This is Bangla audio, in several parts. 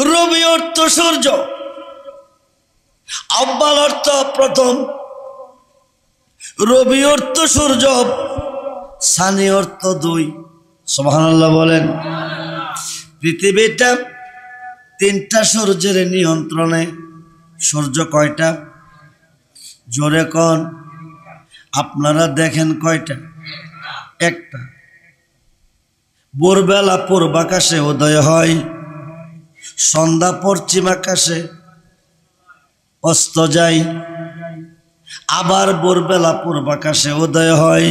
রবি অর্থ সূর্য। আব্বাল অর্থ প্রথম। রবি অর্থ সূর্য। সানি অর্থ দুই। সোহানাল্লাহ বলেন। পৃথিবীটা তিনটা সূর্যের নিয়ন্ত্রণে। সূর্য কয়টা? জোরে কন? আপনারা দেখেন কয়টা? একটা। ভোরবেলা পূর্বাকাশে উদয় হয়। সন্ধ্যা পশ্চিম আকাশে অস্ত যায়। আবার ভোরবেলা পূর্বাকাশে উদয় হয়।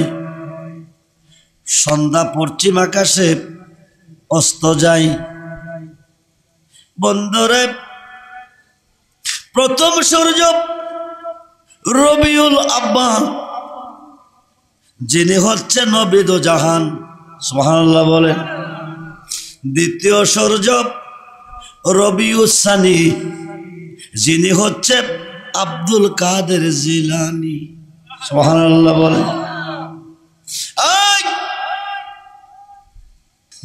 সন্ধ্যা পশ্চিম আকাশে অস্ত যায়। বন্দরে প্রথম সূর্য রবিউল আব্বান যিনি হচ্ছে নবিদ জাহান। সোহানাল্লাহ বলেন। দ্বিতীয় সূর্য রবিউসানি যিনি হচ্ছে আব্দুল কাদের জিলানি। সোহানাল্লাহ বলেন!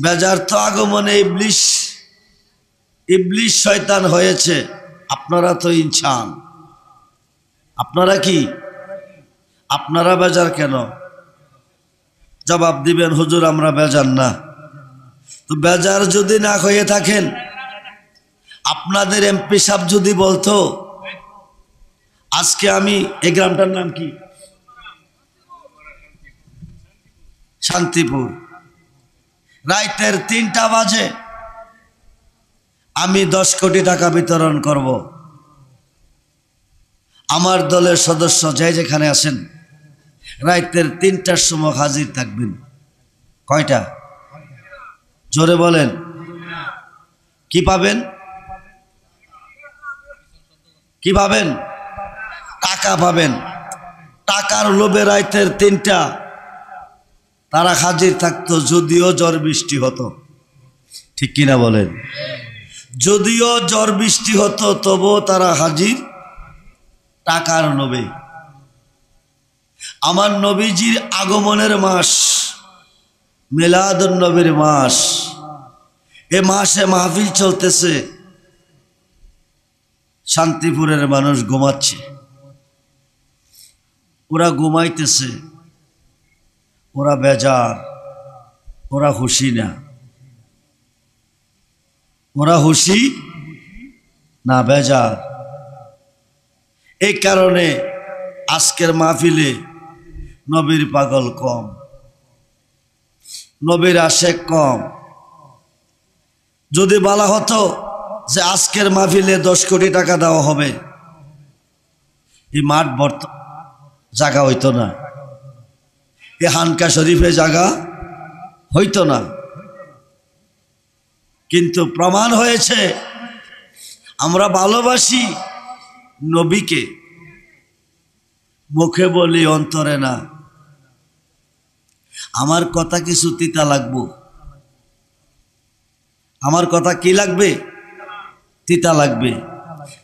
বেজার্থ আগমনে ইবলিশ ইবলিশ শয়তান হয়েছে। আপনারা তো ইনসান। আপনারা কি? আপনারা বেজার কেন? জবাব দিবেন, হুজুর, আমরা বেজার না। তো বেজার যদি না হয়ে থাকেন আপনাদের এমপি সাহেব যদি বলতো, আজকে আমি এই গ্রামটার নাম কি? শান্তিপুর। রাইতের তিনটা বাজে। আমি দশ কোটি টাকা বিতরণ করব। আমার দলের সদস্য যে যেখানে আছেন, রাইতের তিনটার সময় হাজির থাকবেন। কয়টা? জোরে বলেন। কি পাবেন? কি পাবেন টাকা পাবেন। টাকার লোভে রাইতের তিনটা। তারা হাজির থাকতো যদিও ঝড় বৃষ্টি হতো। ঠিক কিনা বলেন? যদিও ঝড় বৃষ্টি হতো, তবুও তারা হাজির টাকার নবে আমার নবীজির আগমনের মাস মেলাদ নবীর মাস। এ মাসে মাহফিল চলতেছে। শান্তিপুরের মানুষ ঘুমাচ্ছে। ওরা ঘুমাইতেছে। ওরা বেজার। ওরা খুশি না। ওরা খুশি না, বেজার। এই কারণে আজকের মাহফিলে নবীর পাগল কম। নবীর আশেক কম। যদি বলা হতো যে আজকের মাহফিলে দশ কোটি টাকা দেওয়া হবে, এই মাঠ বর্ত জায়গা হইতো না। এ হানকা শরীফে জায়গা হইতো না। কিন্তু প্রমাণ হয়েছে, আমরা ভালোবাসি নবীকে। মুখে বলি অন্তরে না। আমার কথা কিছু তিতা লাগবো? আমার কথা কি লাগবে? তিতা লাগবে।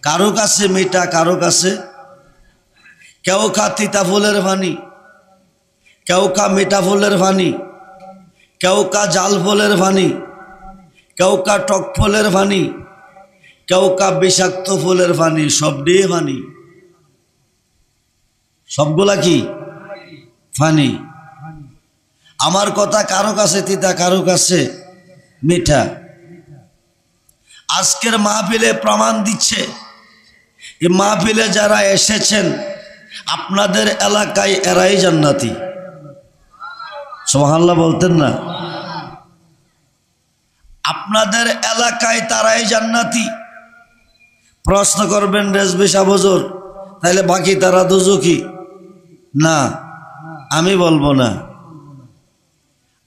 কারও কাছে মিঠা, কারও কাছে কেউ খা তিতা ফুলের পানি কেউ কা মিঠা ফুলের পানি কেউ কা জাল ফুলের পানি কেউ কা টক ফুলের পানি কেউ কা বিষাক্ত ফুলের পানি সব দিয়ে পানি সবগুলা কি? ফানি আমার কথা কারও কাছে তিতা, কারও কাছে মিঠা। আজকের মাহফিলে প্রমাণ দিচ্ছে। এই মাহফিলে যারা এসেছেন, আপনাদের এলাকায় এরাই জান্নাতি। সোহাল্লা বলতেন না? আপনাদের এলাকায় তারাই জান্নাতি। প্রশ্ন করবেন, রেজবি সাবজর তাহলে বাকি তারা দুজুকি না, আমি বলব না।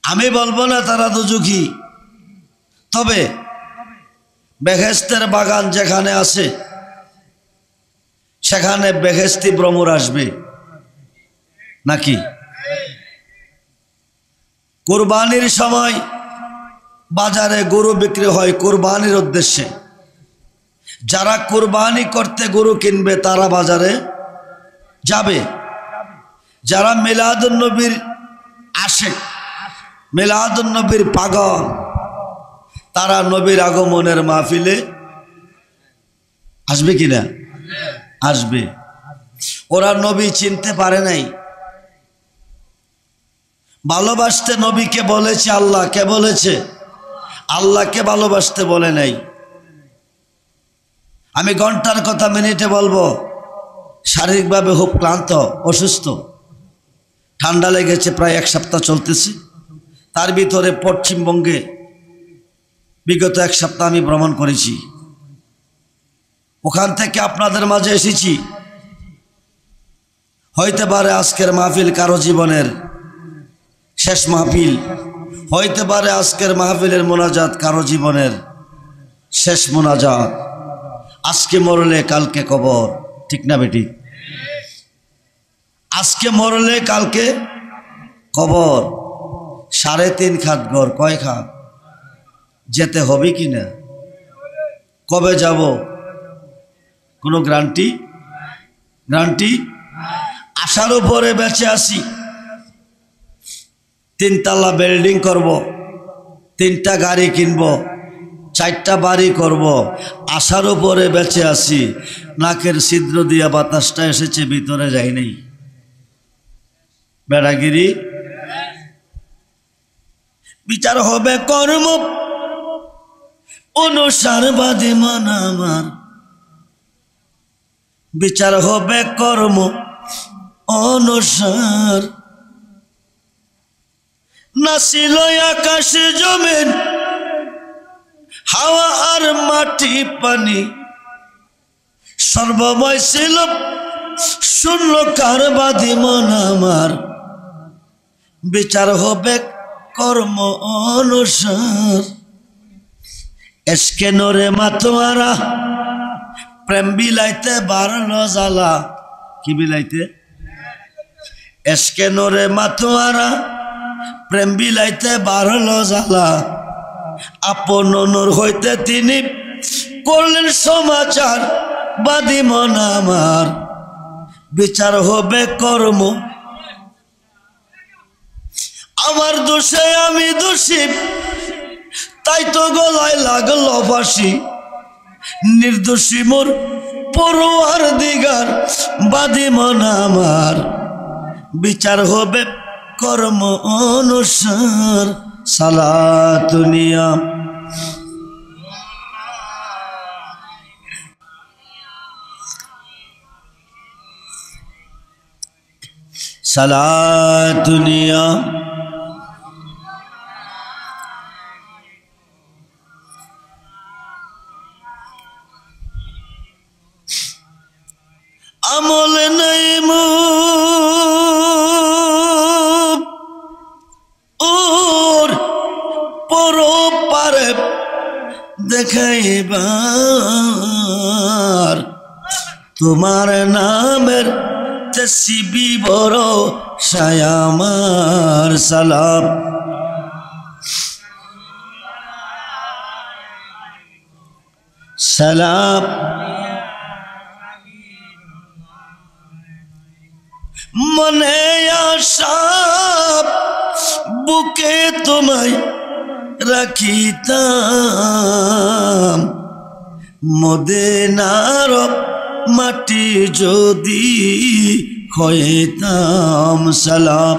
আমি বলব না তারা দুজুকি তবে বেহেস্তের বাগান যেখানে আছে, সেখানে বেহেস্তি ভ্রমর আসবে। নাকি? কোরবানির সময় বাজারে গরু বিক্রি হয় কোরবানির উদ্দেশ্যে। যারা কোরবানি করতে গরু কিনবে, তারা বাজারে যাবে। যারা মিলাদুন্নবীর আসে মিলাদুন্নবীর পাগল তারা নবীর আগমনের মাহফিলে আসবে কি না? আসবে। ওরা নবী চিনতে পারে নাই। ভালোবাসতে নবীকে বলেছে আল্লাহ। কে বলেছে? আল্লাহকে ভালোবাসতে বলে নাই। আমি ঘণ্টার কথা মিনিটে বলব, শারীরিকভাবে খুব ক্লান্ত, অসুস্থ। ঠান্ডা লেগেছে, প্রায় এক সপ্তাহ চলতেছে। তার ভিতরে পশ্চিমবঙ্গে বিগত এক সপ্তাহ আমি ভ্রমণ করেছি। ওখান থেকে আপনাদের মাঝে এসেছি। হইতে পারে আজকের মাহফিল কারও জীবনের শেষ মাহফিল। হইতে পারে আজকের মাহফিলের মোনাজাত কারও জীবনের শেষ মোনাজাত। আজকে মরলে কালকে কবর, ঠিক না বেটি? আজকে মরলে কালকে কবর। সাড়ে তিন খাত গড় কয় খাত? যেতে হবে কি না? কবে যাব? কোনো গ্রান্টি গ্রান্টি আসার উপরে বেঁচে আসি তিনতলা বিল্ডিং করব, তিনটা গাড়ি কিনব, চারটা বাড়ি করব আসার উপরে বেঁচে আসি নাকের ছিদ্র দিয়া বাতাসটা এসেছে, ভিতরে যাই নাই। বেড়াগিরি? বিচার হবে কর্ম অনুসার বাদে মান বিচার হবে কর্ম অনুসার। নাসিল আকাশ জমিন, হাওয়া আর মাটি পানি। সর্বময় ছিল শূন্য কার বাদী মন বিচার হবে কর্ম অনুসার। এসকে নরে মাতোয়ারা, প্রেম বিলাইতে বারল জ্বালা। কি বিলাইতে? এসকে নরে মাতোয়ারা, প্রেম বিলাইতে বারল জ্বালা। আপন নূর হইতে তিনি করলেন সমাচার, বাদী মন আমার। বিচার হবে কর্ম। আমার দোষে আমি দোষী তাই তো গলায় লাগল ফাঁসি নির্দোষী মোর পড়ুয়ার দিগার, বাদী মন আমার। বিচার হবে কর্ম অনুসার। সালাতুনিয়া সালাতুনিয়া দেখাইবার। তোমার নামের তসিবি বড় সায়ামার সালাম। সালাম। মনে আশা বুকে তোমায় রাখিতাম। মদেনার মাটি যদি হইতাম সালাম।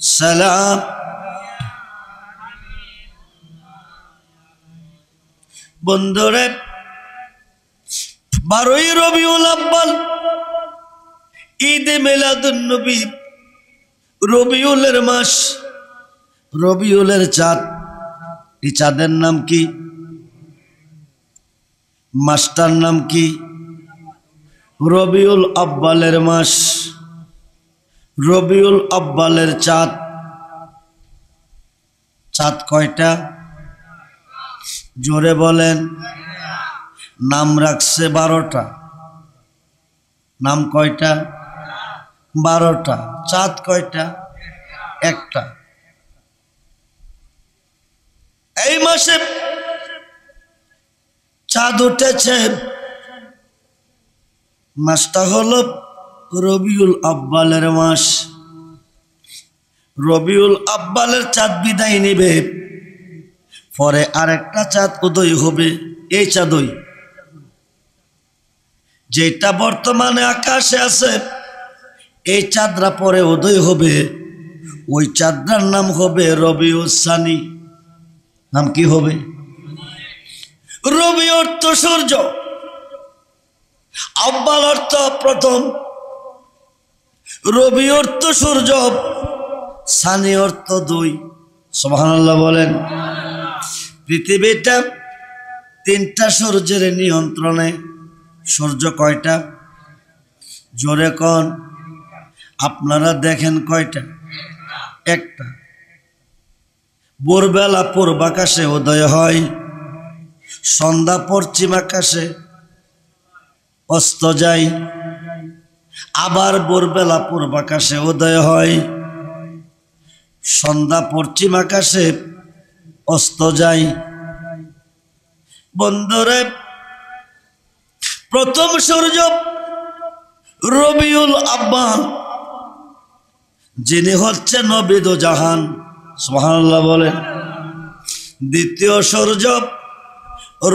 সালাম। বন্ধুরে, বারোই রবিউল আব্বাল ঈদে মেলাদুন নবী রবিউলের মাস রবিউলের চাঁদ। এই চাঁদের নাম কি? মাসটার নাম কি? রবিউল আব্বালের মাস। রবিউল আব্বালের চাঁদ। চাঁদ কয়টা? জোরে বলেন। নাম রাখছে বারোটা। নাম কয়টা? বারোটা। চাঁদ কয়টা? একটা। এই মাসে চাঁদ উঠেছে। মাসটা হলো রবিউল আব্বালের মাস। রবিউল আব্বালের চাঁদ বিদায় নিবে। পরে আরেকটা চাঁদ উদয় হবে, এই চাঁদই। যেটা বর্তমানে আকাশে আছে, এই চাঁদরা পরে উদয় হবে। ওই চাঁদরার নাম হবে রবি সানি। নাম কি হবে? রবি অর্থ সূর্য। আব্বাল অর্থ প্রথম। রবি অর্থ সূর্য। সানি অর্থ দুই। সোহানাল্লাহ বলেন। পৃথিবীটা তিনটা সূর্যের নিয়ন্ত্রণে। সূর্য কয়টা? জোরে কন। আপনারা দেখেন কয়টা? একটা। ভোরবেলা পূর্ব আকাশে উদয় হয়, সন্ধ্যা পশ্চিম আকাশে অস্ত যায়, আবার ভোরবেলা পূর্ব আকাশে উদয় হয়, সন্ধ্যা পশ্চিম আকাশে অস্ত যায়। বন্ধরে, প্রথম সূর্য রবিউল আব্বান যিনি হচ্ছে নবিদ জাহান। সোহানাল্লাহ বলেন দ্বিতীয় সূর্য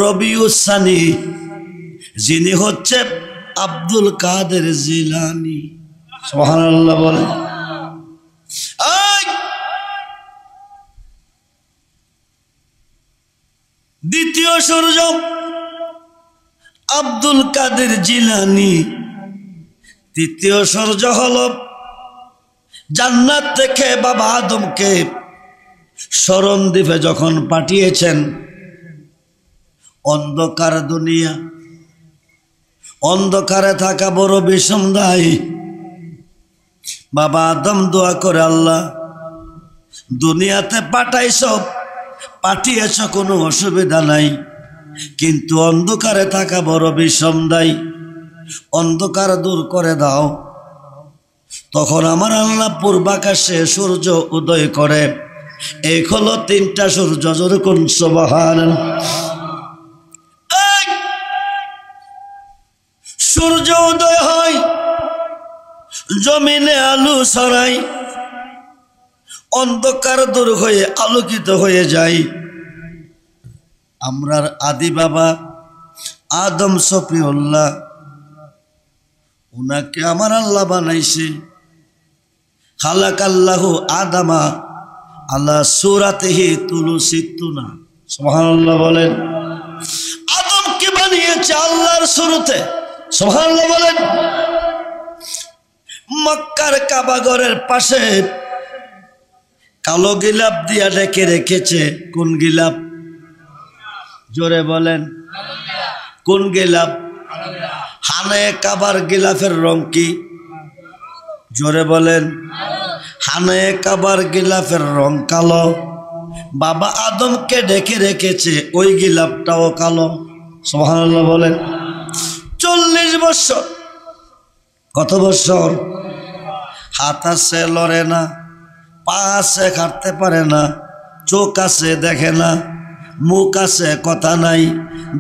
রবিউসানি যিনি হচ্ছে আব্দুল কাদের জিলানি। সোহানাল্লাহ বলেন দ্বিতীয় সূর্য আব্দুল কাদের জিলানি। তৃতীয় সূর্য হল জান্নাত থেকে বাবা আদমকে স্মরণ দ্বীপে যখন পাঠিয়েছেন, অন্ধকার দুনিয়া, অন্ধকারে থাকা বড় বিষম বাবা আদম দোয়া করে, আল্লাহ, দুনিয়াতে পাঠাইছ পাঠিয়েছ, কোনো অসুবিধা নাই। কিন্তু অন্ধকারে থাকা বড় বিষম অন্ধকার দূর করে দাও। তখন আমার আল্লাহ পূর্বাকাশে সূর্য উদয় করে। এই হলো তিনটা সূর্য যেরকম সবাহান সূর্য উদয় হয়, জমিনে আলু ছড়াই অন্ধকার দূর হয়ে আলোকিত হয়ে যায়। আমরার আদি বাবা আদম সফিউল্লাহ ওনাকে আমার আল্লাহ বানাইছে। খালাক আল্লাহ আদামা আল্লাহ সুরাতেহি তুলু। সিতুনা সোহানাল্লাহ বলেন আদমকে বানিয়েছে আল্লাহর শুরুতে সোহানাল্লাহ বলেন, মক্কার কাবাগরের পাশে কালো গিলাপ দিয়া ডেকে রেখেছে। কোন গিলাপ? জোরে বলেন, কোন গিলাপ? হানে কাবার গিলাফের রং কি? জোরে বলেন, হানে কাবার গিলাফের রং কালো। বাবা আদমকে ডেকে রেখেছে, ওই গিলাপটাও কালো। সোহান বলেন, চল্লিশ বছর। কত বছর? হাত আছে লড়ে না, পা আছে খাটতে পারে না, চোখ আছে দেখে না, মুখ আছে কথা নাই,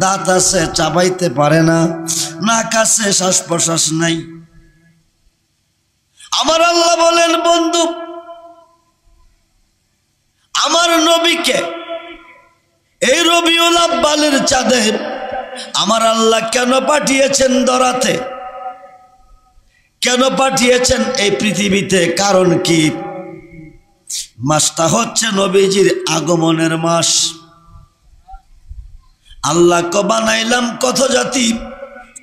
দাঁত আছে চাবাইতে পারে না, নাক আছে শ্বাস প্রশ্বাস নাই। আমার আল্লাহ বলেন, বন্ধু, আমার নবীকে, এই রবিউল আব্বালের চাঁদে আমার আল্লাহ কেন পাঠিয়েছেন দরাতে? কেন পাঠিয়েছেন এই পৃথিবীতে? কারণ কি? মাসটা হচ্ছে নবীজির আগমনের মাস। আল্লাহকে বানাইলাম কত জাতি,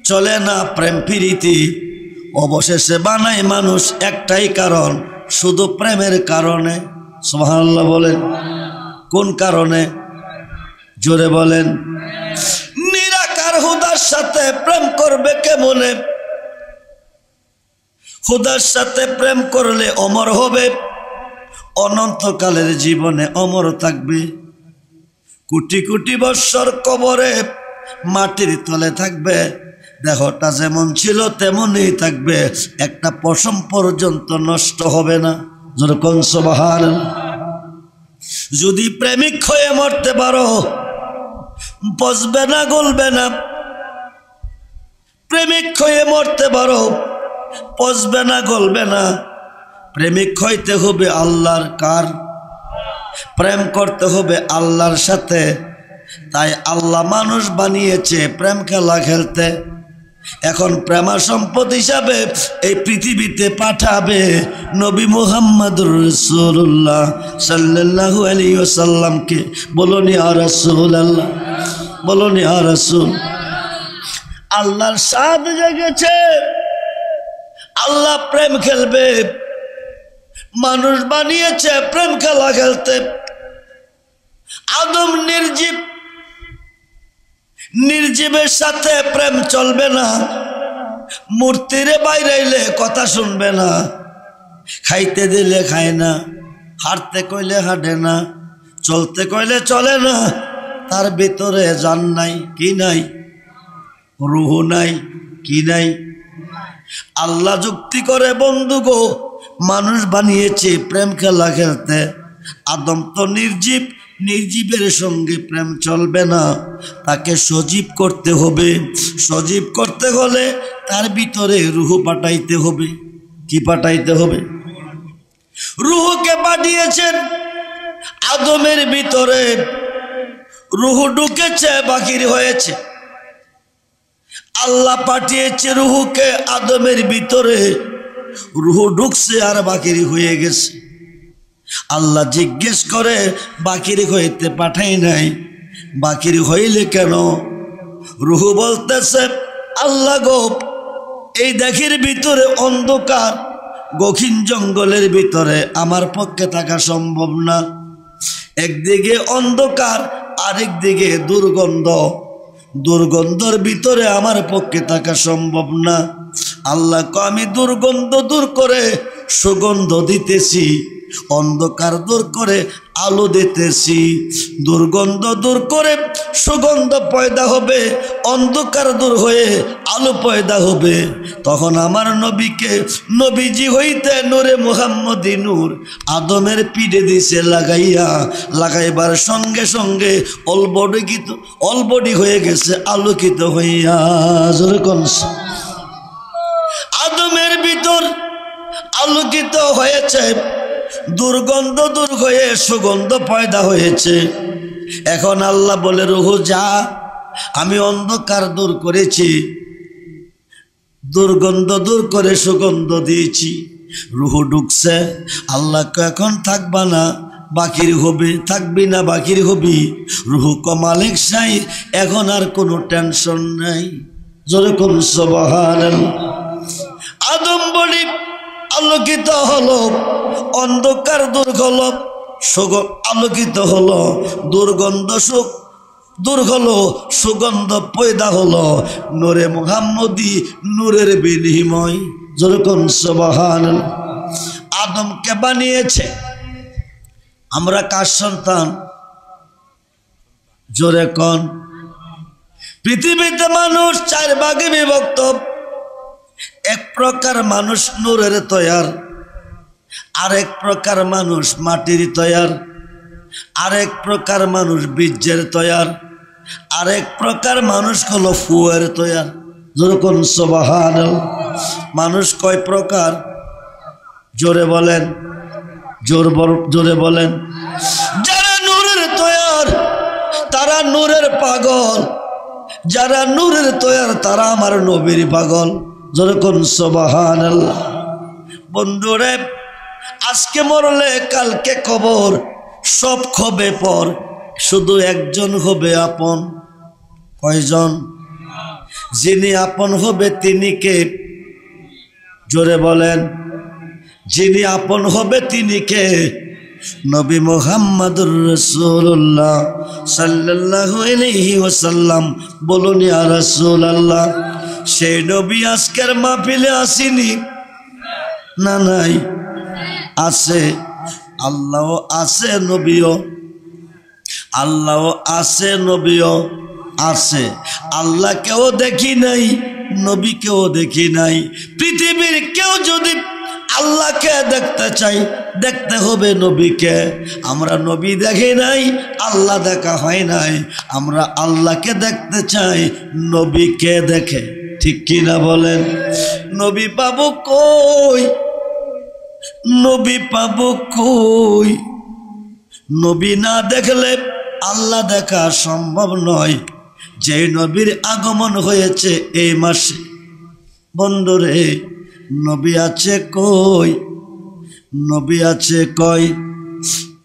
চলে না প্রেম প্রীতি। অবশেষে বানাই মানুষ একটাই কারণ, শুধু প্রেমের কারণে। সোহান্লাহ বলেন। কোন কারণে? জোরে বলেন। নিরাকার হুদার সাথে প্রেম করবে কেমনে? হুদার সাথে প্রেম করলে অমর হবে। অনন্তকালের জীবনে অমর থাকবে। কোটি কোটি বৎসর কবরে মাটির তলে থাকবে। দেহটা যেমন ছিল, তেমনই থাকবে। একটা পশম পর্যন্ত নষ্ট হবে না। যেরকম সবাহার যদি প্রেমিক হয়ে মরতে পারো, বসবে না, গলবে না। প্রেমিক হয়ে মরতে পারো পচবে না, গলবে না। প্রেমিক হইতে হবে আল্লাহর কার। প্রেম করতে হবে আল্লাহর সাথে। তাই আল্লাহ মানুষ বানিয়েছে প্রেম খেলা খেলতে। এখন প্রেমা সম্পদ হিসাবে এই পৃথিবীতে পাঠাবে নবী মুহাম্মদুর রসুল্লাহ সাল্লাহু আলী ওসাল্লামকে বলনি রসুল আল্লাহ বলনি রসুল। আল্লাহর সাদ জেগেছে, আল্লাহ প্রেম খেলবে, মানুষ বানিয়েছে প্রেম খেলা খেলতে। আদম নির্জীব নির্জীবের সাথে প্রেম চলবে না। মূর্তিরে বাইরে এলে কথা শুনবে না। খাইতে দিলে খায় না, হাঁটতে কইলে হাঁটে না, চলতে কইলে চলে না। তার ভিতরে জান নাই কি নাই, রুহু নাই কি নাই। আল্লাহ যুক্তি করে, বন্ধু গো, মানুষ বানিয়েছে প্রেম খেলা খেলতে। আদম তো নির্জীব নির্জীবের সঙ্গে প্রেম চলবে না। তাকে সজীব করতে হবে। সজীব করতে হলে তার ভিতরে রুহ পাঠাইতে হবে। কি পাঠাইতে হবে? রুহকে পাঠিয়েছেন আদমের ভিতরে। রুহু ঢুকেছে বাকির হয়েছে। আল্লাহ পাঠিয়েছে রুহুকে আদমের ভিতরে। রুহু ঢুকছে আর বাকির হয়ে গেছে। আল্লাহ জিজ্ঞেস করে, বাকির হইতে পাঠাই নাই। বাকির হইলে কেন? রুহু বলতেছে, আল্লাহ গোপ এই দেখির ভিতরে অন্ধকার। গখিন জঙ্গলের ভিতরে আমার পক্ষে থাকা সম্ভব না। একদিকে অন্ধকার, আরেক দিকে দুর্গন্ধ। দুর্গন্ধর ভিতরে আমার পক্ষে থাকা সম্ভব না। আল্লাহ আমি দুর্গন্ধ দূর করে সুগন্ধ দিতেছি। অন্ধকার দূর করে আলো দিতেছি। দুর্গন্ধ দূর করে সুগন্ধ পয়দা হবে, অন্ধকার দূর হয়ে আলো পয়দা হবে। তখন আমার নবীকে নবীজি হইতে নূরে মুহাম্মদি নূর আদমের পিঠে দিছে লাগাইয়া, লাগাইবার সঙ্গে সঙ্গে অলবডিকিত অলবডি হয়ে গেছে আলোকিত হইয়া। আদমের ভিতর আলোকিত হয়েছে দুর্গন্ধ দূর হয়ে সুগন্ধ পয়দা হয়েছে। এখন আল্লাহ বলে, রুহু, যা, আমি অন্ধকার দূর করেছি। দুর্গন্ধ দূর করে সুগন্ধ দিয়েছি। রুহু ঢুকছে আল্লাহকে এখন থাকবা না, বাকির হবে, থাকবি না, বাকির হবি। রুহু কমালেক সাই এখন আর কোনো টেনশন নাই। যেরকম সবাহান আদম আলোকিত হলো অন্ধকার দূর হলো সুগ আলোকিত হলো দুর্গন্ধ সুখ দূর হলো সুগন্ধ পয়দা হলো নূরে মোহাম্মদী নূরের বিনিময়। যেরকম সবাহান আদমকে বানিয়েছে। আমরা কার সন্তান? জোরে কন। পৃথিবীতে মানুষ চার ভাগে বিভক্ত। এক প্রকার মানুষ নূরের তৈয়ার, আরেক প্রকার মানুষ মাটির তৈয়ার, আরেক প্রকার মানুষ বীর্যের তৈয়ার, আরেক প্রকার মানুষ হলো ফুয়ের তৈয়ার। যেরকম সবাহান মানুষ কয় প্রকার? জোরে বলেন, জোর জোরে বলেন। যারা নূরের তৈয়ার, তারা নূরের পাগল। যারা নূরের তৈয়ার, তারা আমার নবীর পাগল। যেরকম সবাহান বন্ধুরে, আজকে মরলে কালকে খবর সব খবে পর, শুধু একজন হবে আপন। কয়জন? যিনি আপন হবে তিনি কে? জোরে বলেন, যিনি আপন হবে তিনি কে? নবী মোহাম্মদুর রসুল্লাহ সাল্লাল্লাহু আলাইহি ওয়াসাল্লাম বলুন, ইয়া রাসূলুল্লাহ। সেই নবী আজকের মাহফিলে আসেনি? না নাই। আছে। আল্লাহ আছে নবীও। আল্লাহ আছে নবীও। আছে। আল্লাহকেও দেখি নাই, নবীকেও দেখি নাই। পৃথিবীর কেউ যদি আল্লাহকে দেখতে চাই দেখতে হবে নবীকে। আমরা নবী দেখি নাই, আল্লাহ দেখা হয় নাই। আমরা আল্লাহকে দেখতে চাই, নবীকে দেখে। ঠিক কিনা বলেন? নবী পাবো কই? নবী পাবো কই? নবী না দেখলে আল্লাহ দেখা সম্ভব নয়। যে নবীর আগমন হয়েছে এই মাসে। বন্ধুরে নবী আছে কই? নবী আছে কই?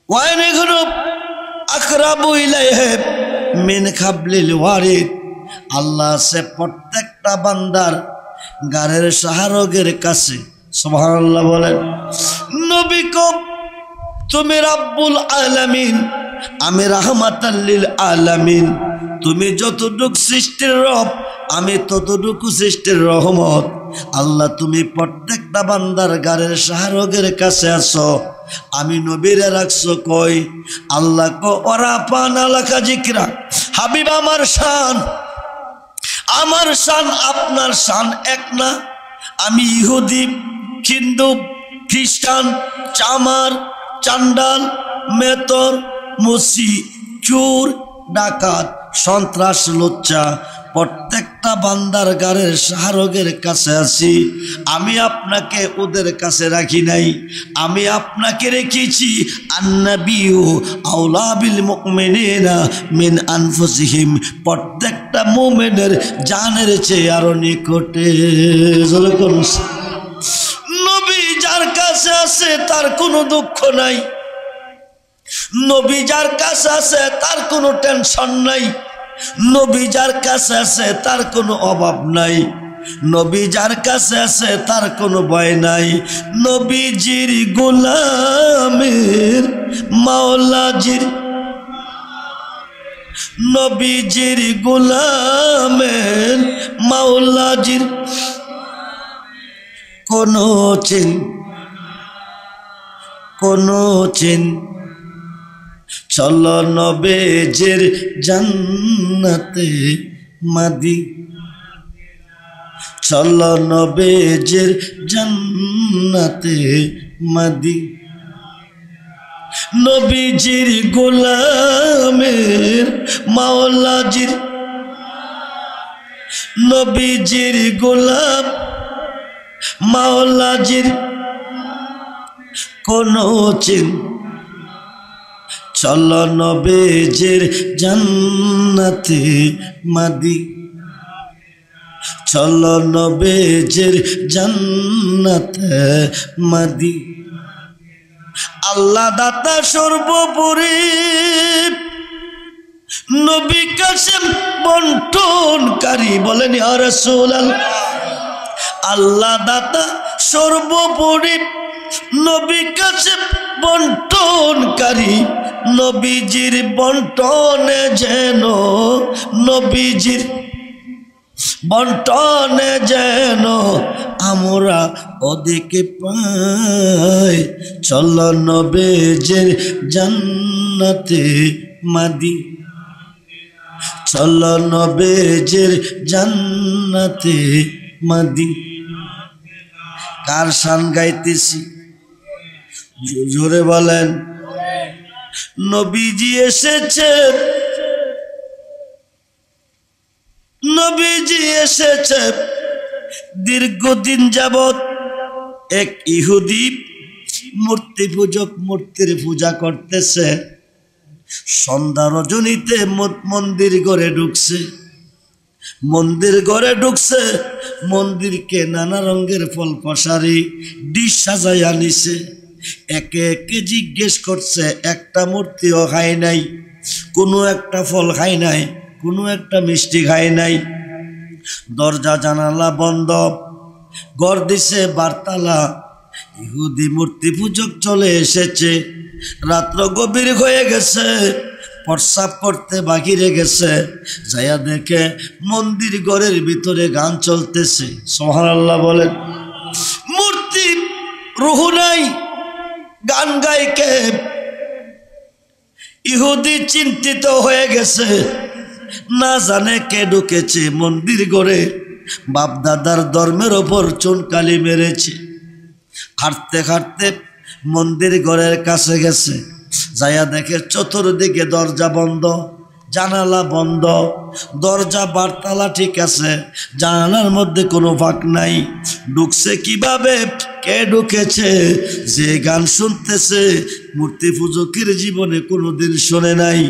ওয়াইনে গ্রুপ আকরাবু ইলাইহি মিন খাবলিল ওয়ারিদ। আল্লাহ আছে প্রত্যেকটা বান্দার গারের সাহারগের কাছে, সুবহানাল্লাহ বলেন নবী কব তুমি রাব্বুল আলামিন, আমি রাহমাতাল্লিল আলামিন, তুমি যতটুক সৃষ্টির রব, আমি ততটুকু সৃষ্টির রহমত। আল্লাহ, তুমি প্রত্যেকটা বান্দার গারের শাহরগের কাছে আসো আমি নবীরে রাখছো কই? আল্লাহ কো, ওরা পান আলাকা জিকরা। হাবিব আমার শান আমার শান, আপনার শান এক না। আমি ইহুদি, হিন্দু, খ্রিস্টান, চামার, চান্ডাল, মেতর, মসি, চোর, ডাকাত, সন্ত্রাস, লোচ্চা প্রত্যেকটা বান্দার গারের শাহরগের কাছে আছি। আমি আপনাকে ওদের কাছে রাখি নাই। আমি আপনাকে রেখেছি। আন্নাবিউ আউলাবিল মুমিনিনা মিন আনফুসিহিম। প্রত্যেকটা মুমিনের জানের চেয়ে আরও নিকটে। নবী যার কাছে আছে তার কোনো দুঃখ নাই। নবী যার কাছে আছে তার কোনো টেনশন নাই। নবী যার কাছে আছে, তার কোনো অভাব নাই। নবী যার কাছে আছে, তার কোনো ভয় নাই। নবীজির গোলামের মাওলাজির নবীজির গোলামের মাওলাজির কোনো চিন কোনো চিন চল নবেজের জান্নাতে মাদি। চল নবেজের জান্নাতে মাদি। নবীজির গোলামের মাওলাজির। নবীজির গোলাম মাওলাজির। কোন চিন চল নবেজের জান্নাতে মাদি। চল নবেজের জান্নাতে মাদি। আল্লাহ দাতা সর্বোপরি। নবী কাসেম বন্টনকারী বলেন আর আল্লাহ দাতা সর্বোপরি। নবী কাছে বন্টনকারী নবীজির বন্টনে যেন, নবীজির বন্টনে যেন আমরা ওদিকে পাই। চল নবেজের জান্নাতে মাদি। চল নবেজের জান্নাতে মাদি। কার শান গাইতেছি? জোরে বলেন। নবীজি এসেছে। নবীজি এসেছে। দীর্ঘদিন যাবত এক ইহুদি মূর্তি পূজক মূর্তির পূজা করতেছে। সন্ধ্যা রজনীতে মন্দির ঘরে ঢুকছে। মন্দির ঘরে ঢুকছে। মন্দিরকে নানা রঙের ফল পশারি ডিশ সাজাই আনিছে। একে একে জিজ্ঞেস করছে, একটা মূর্তিও খায় নাই, কোনো একটা ফল খায় নাই, কোনো একটা মিষ্টি খায় নাই। দরজা জানালা বন্ধ, ঘর দিছে বার্তালা। ইহুদি মূর্তি পূজক চলে এসেছে, রাত্র গভীর হয়ে গেছে, প্রস্রাব করতে বাহিরে গেছে যাইয়া দেখে মন্দির ঘরের ভিতরে গান চলতেছে। সোহান আল্লাহ বলেন মূর্তি রুহু নাই গান গাইকে ইহুদি চিন্তিত হয়ে গেছে। না জানে কে ঢুকেছে মন্দির গড়ে। বাপ দাদার ধর্মের ওপর চুনকালি মেরেছে। হাঁটতে হাঁটতে মন্দির ঘরের কাছে গেছে। যাইয়া দেখে চতুর্দিকে দরজা বন্ধ, জানালা বন্ধ। দরজা, বারতালা ঠিক আছে, জানালার মধ্যে কোনো ফাঁক নাই। ঢুকছে কীভাবে? কে ঢুকেছে? যে গান শুনতেছে, মূর্তি পূজকের জীবনে কোনোদিন শোনে নাই।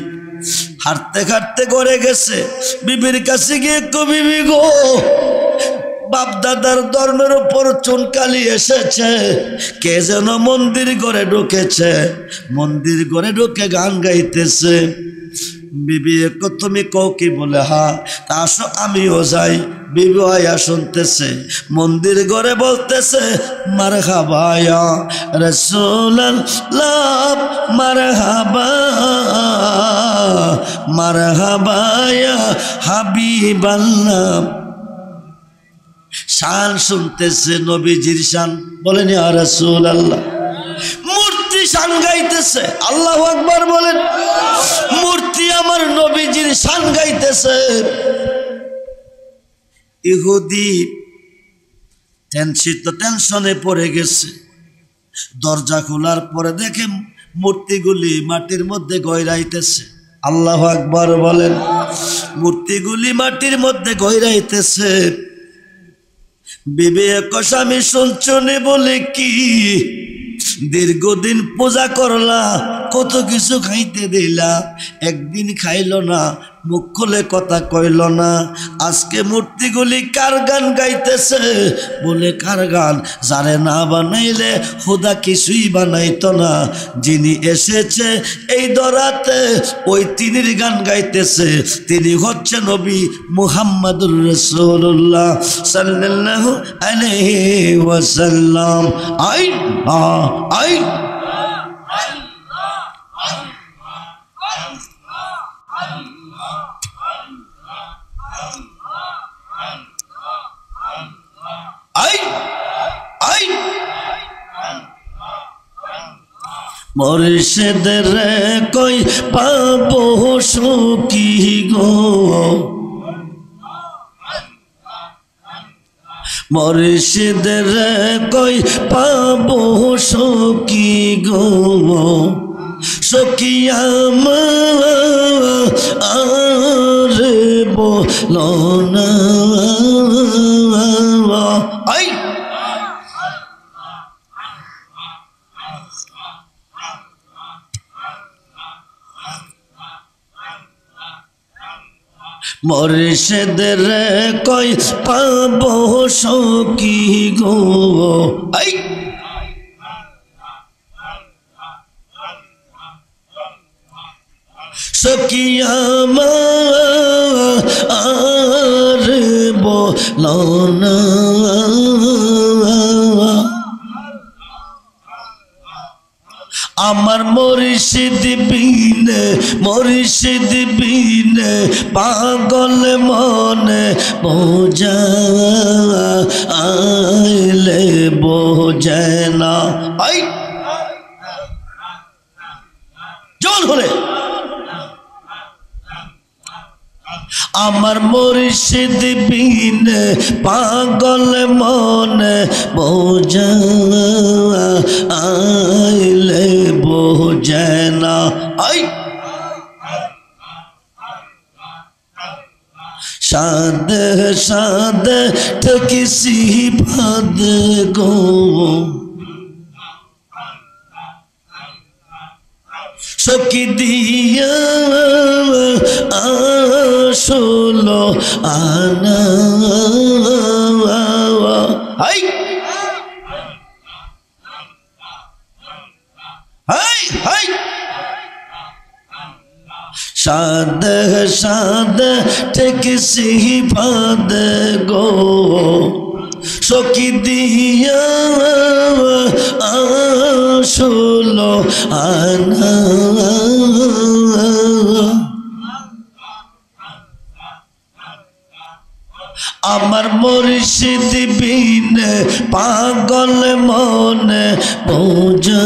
হাঁটতে হাঁটতে করে গেছে, বিবির কাছে গিয়ে কবি গো বাপ দাদার ধর্মের উপর চুনকালি এসেছে। কে যেন মন্দির ঘরে ঢুকেছে, মন্দির ঘরে ঢুকে গান গাইতেছে। বিবি তুমি কও কি বলে, হা? তা আসো, আমিও যাই। বিবি আয়া শুনতেছে, মন্দির ঘরে বলতেছে মার হাবায়া রসুল লাভ মার হাবা মার হাবায়া হাবিবাল্লাহ শান শুনতেছে নবীজির শান, বলেন রসুল আল্লাহ মূর্তি শান গাইতেছে, আল্লাহ আকবার বলেন। মূর্তি নবীজির শান গাইতেছে। ইহুদি টেনশিত টেনশনে পড়ে গেছে। দরজা খোলার পরে দেখে মূর্তিগুলি মাটির মধ্যে গয়রাইতেছে। আল্লাহ আকবার বলেন, মূর্তিগুলি মাটির মধ্যে গয়রাইতেছে। বিবেক স্বামী শুনছনে বলে কি? দীর্ঘদিন পূজা করলা কত কিছু খাইতে দিলা। একদিন খাইল না, মুখ খুলে কথা কইল না। আজকে মূর্তিগুলি কার গান গাইতেছে? বলে, কার গান? যারে না বানাইলে হুদা কিছুই বানাইতো না। যিনি এসেছে এই দরাতে, ওই তিনির গান গাইতেছে। তিনি হচ্ছে নবী মুহাম্মাদুর রসুল্লাহ সাল্লাল্লাহু আলাইহি ওয়াসাল্লাম। আই আই মরিষেদের কই পাবো সুকি গো? মরিষেদের কই পাবো সকি গো? সকিয়াম আর বলো মরিষেদের কই পাব সকি গো? আই সকিয়াম আর বলো আমার মরিষিদ বিনে মরিষিদ বিনে, পাগল মনে বোঝা আইলে জল হলে। আমার মুর্শিদ বিন, পাগল মনে বোঝা আইলে বোঝে না আই! সাদ সাদ ঠকিসি ভাদ গো। সকি দিয়া আসলো আনা হাই! সাদ সাদ ঠিক সিপাদ গো। সকি দিয়া আসলো আনা। আমার মুর্শিদ বিন পাগল মনে বোঝা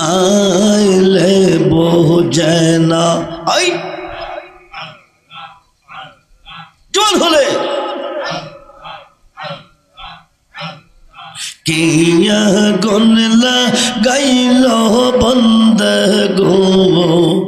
আইলে বোঝে না। আই! জল হলে! কিয়া গনলা গাইল বন্ধ গো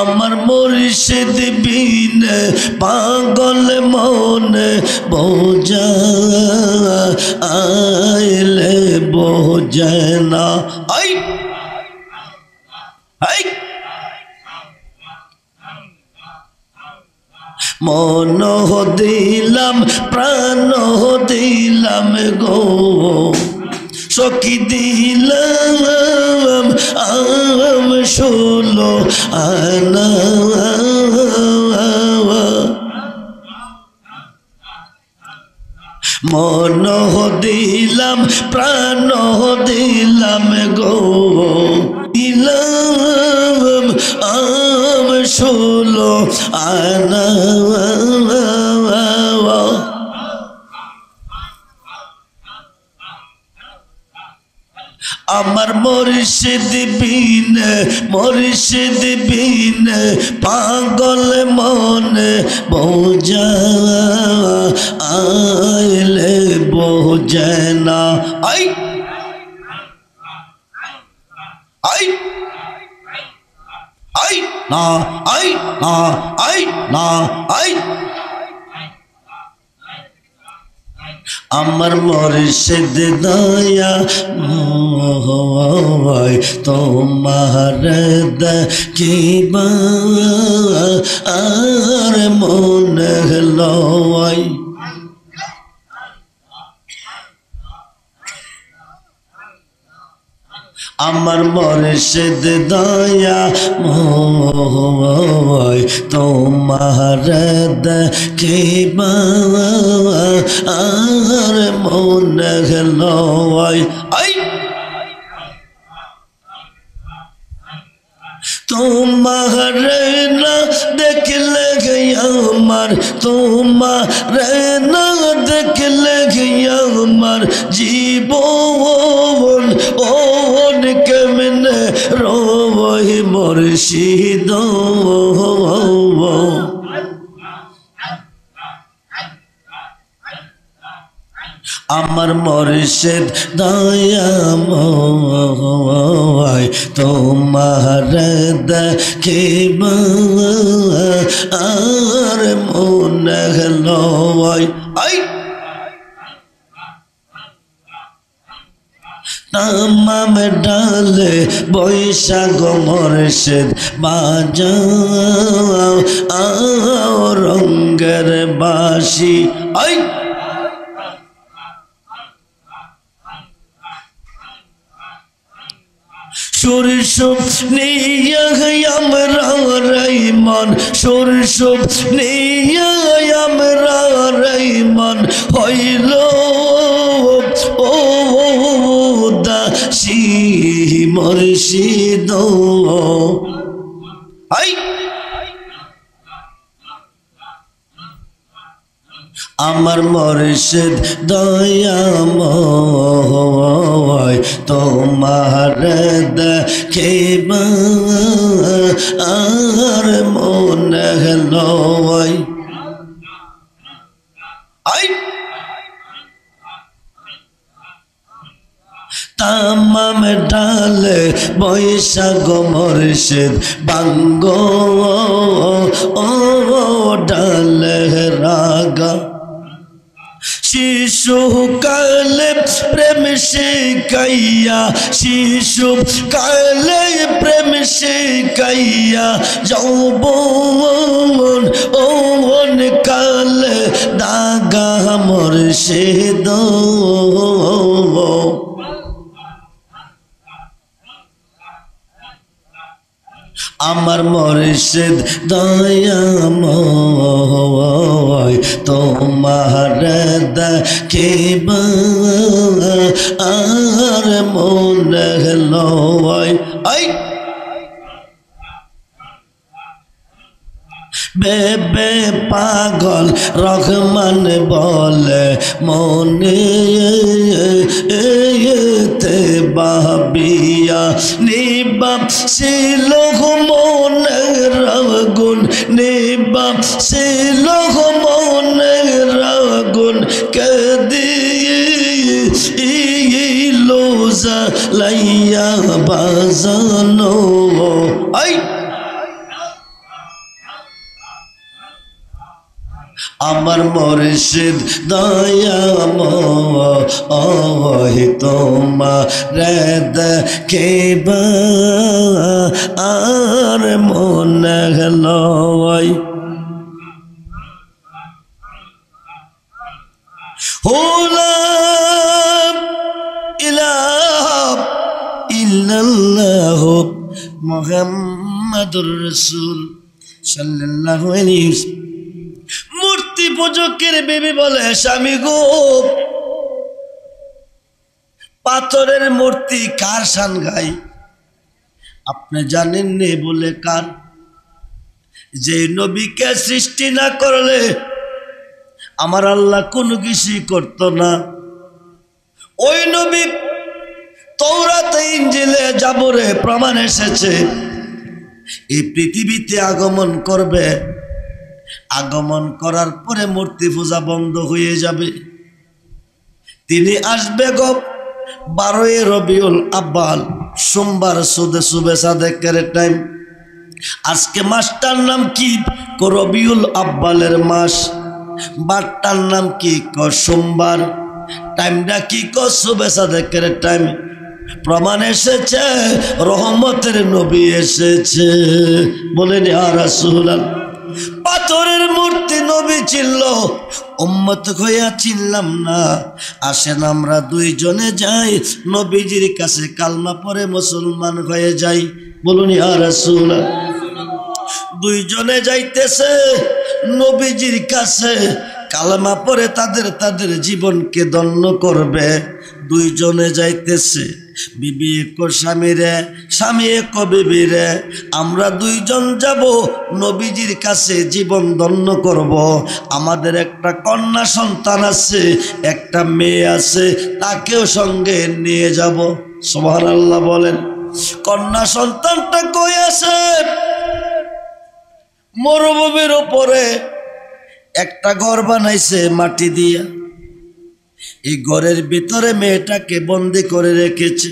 আমার মুর্শিদ বিন পাগল মনে বোঝা আইলে বোঝে না। মন দিলাম প্রাণ দিলাম গো। সখী দিলাম আম ষোলো আনা মন দিলাম প্রাণ দিলাম গো। দিলাম আম ষোলো আনা আমার মুর্শিদ বিন মুর্শিদ বিন, পাগল মনে বোঝা আইলে বোঝে না। আই! আই! আই! না আই! না আই! না, আই! আমার মরিষেদ দয়া তোমার দেখিবা আর মনে লয় আমার মর্ষিদ দয়া মোয় তোমার দেখিবা আর মনে আই! তোমার দেখলে আমার, তোমার দেখলে আমার জীবন ওন কেমনে রোয় মর্শিদ? আমার মর্ষেদ দয়াময় তোমার দেখিব আর মনে লয় তামাম ডালে বৈশাখ মর্ষেদ বাজাও, আও রঙ্গের বাসি আই! সূর্য নিয়ে আমরা রাইমান সূর্য নিয়ে আমরা রাইমান হইল ও দাসী মর্ষিদ আমার মর্ষিদ দয়াময় তোমার দেখিব আর মনে লয় আই তামাম ডালে বৈশাখ মর্ষিদ বাঙ্গ। ও ডালে রাগা। শিশু কালে প্রেম শিকাইয়া শিশু কালে প্রেম শিকাইয়া যৌবন ওন কালে দাগা মর্ষিদ। আমার মরিষেদ দয়াময় তোমার দেখিবা আর মনে লয় আই বেবে পাগল, রহমান বলে, মনে এতে বাবিয়া নিবাম ছিল মনের রাগুন নিবাম ছিল মনের রাগুন কদিয়ে লোজা লাইয়া বাজানো। আই! আমার মর্শিদ দয়াময় তোমা রেদ কেবা আর মনে ইল্লাল্লাহ মুহাম্মাদুর রাসূল সাল্লাল্লাহু আলাইহি পূজকের বেবি বলে, স্বামী গো, পাথরের মূর্তি কার সান গাই আপনি জানেন নে বলে কার? যে নবীকে সৃষ্টি না করলে আমার আল্লাহ কোনো কিছুই করত না। ওই নবী তৌরাতে ইঞ্জিলে যাবরে প্রমাণ এসেছে, এই পৃথিবীতে আগমন করবে আগমন করার পরে মূর্তি পূজা বন্ধ হয়ে যাবে। তিনি আসবে গো। বারোই রবিউল আব্বাল, সোমবার সুদে সুবে সাদেকের টাইম আজকে মাসটার নাম কি? রবিউল আব্বালের মাস। বারটার নাম কি? ক সোমবার। টাইমটা কি? ক সুবে সাদেকের টাইম প্রমাণ এসেছে, রহমতের নবী এসেছে। বলেন আর রাসূলুল্লাহ। পাথরের মূর্তি নবী চিনল উম্মত হইয়া চিনলাম না। আসেন আমরা দুইজনে যাই, নবীজির কাছে কালমা পরে মুসলমান হয়ে যাই। বলুন আর দুইজনে যাইতেছে, নবীজির কাছে কালমা পরে তাদের তাদের জীবনকে দন্য করবে। দুইজনে যাইতেছে, বিবি এক স্বামীরে স্বামী এক বিবিরে আমরা দুইজন যাব, নবীজির কাছে জীবন দন্য করব। আমাদের একটা কন্যা সন্তান আছে, একটা মেয়ে আছে, তাকেও সঙ্গে নিয়ে যাব। সোহান আল্লাহ বলেন, কন্যা সন্তানটা কই আছে? মরুভূমির উপরে। একটা ঘর বানাইছে মাটি দিয়া। এই ঘরের ভিতরে মেয়েটাকে বন্দি করে রেখেছে।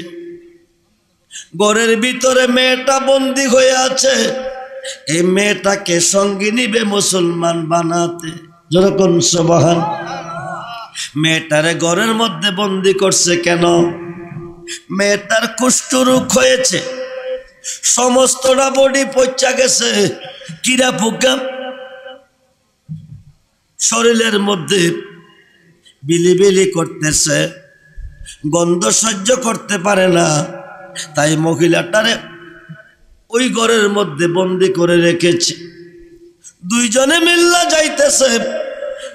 ঘরের ভিতরে মেয়েটা বন্দি হয়ে আছে। এই মেয়েটাকে সঙ্গে নিবে মুসলমান বানাতে। যেরকম সবাহান। মেয়েটারে ঘরের মধ্যে বন্দি করছে কেন? মেয়েটার কুষ্ঠরোগ হয়েছে। সমস্তটা বডি পচা গেছে। কিরা পোকা শরীরের মধ্যে বিলিবিলি করতেছে, গন্ধ সহ্য করতে পারে না। তাই মহিলাটারে ওই ঘরের মধ্যে বন্দি করে রেখেছে। দুইজনে মিল্লা যাইতেছে।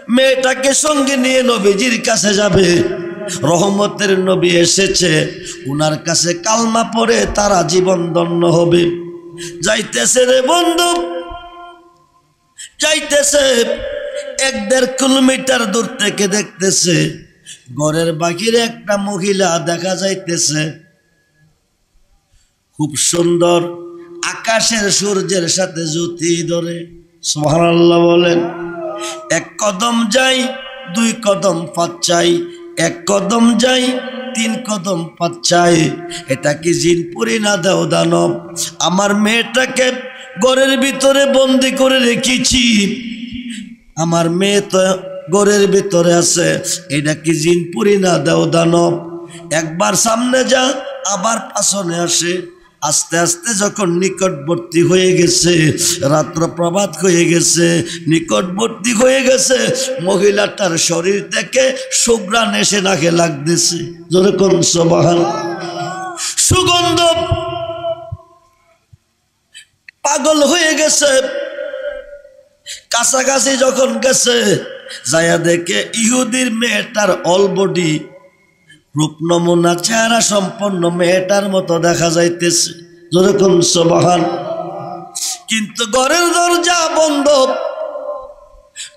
মেয়েটাকে সঙ্গে নিয়ে নবীজির কাছে যাবে। রহমতের নবী এসেছে। উনার কাছে কালমা পরে তারা জীবন দন্য হবে। যাইতেছে রে বন্ধু, যাইতেছে। এক দেড় কিলোমিটার দূর থেকে দেখতেছে, ঘরের বাকিরে একটা মহিলা দেখা যাইতেছে। খুব সুন্দর আকাশের সূর্যের সাথে জ্যোতি ধরে সোহানাল্লাহ বলেন। এক কদম যাই, দুই কদম পাচ্চাই এক কদম যাই, তিন কদম পাচ্চাই এটা কি জিনপুরি না দেও দানব আমার মেয়েটাকে ঘরের ভিতরে বন্দি করে রেখেছি। আমার মেয়ে তো ঘরের ভিতরে আছে। এটা কি জিনপুরি না দেও দানব? একবার সামনে যা, আবার পাশনে আসে। আস্তে আস্তে যখন নিকটবর্তী হয়ে গেছে, রাত্র প্রভাত হয়ে গেছে, নিকটবর্তী হয়ে গেছে, মহিলাটার শরীর থেকে সুগ্রাণ এসে নাকে লাগতেছে। যেরকম সবাহান সুগন্ধ পাগল হয়ে গেছে। কাছাকাছি যখন গেছে যায়া দেখে ইহুদির মেয়েটার অল বডি রূপ নমুনা, চেহারা সম্পন্ন মেয়েটার মতো দেখা যাইতেছে। যেরকম সবাহান। কিন্তু ঘরের দরজা বন্ধ।